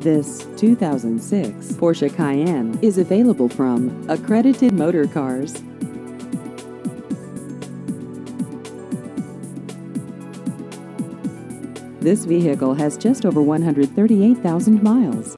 This 2006 Porsche Cayenne is available from Accredited Motorcars. This vehicle has just over 138,000 miles.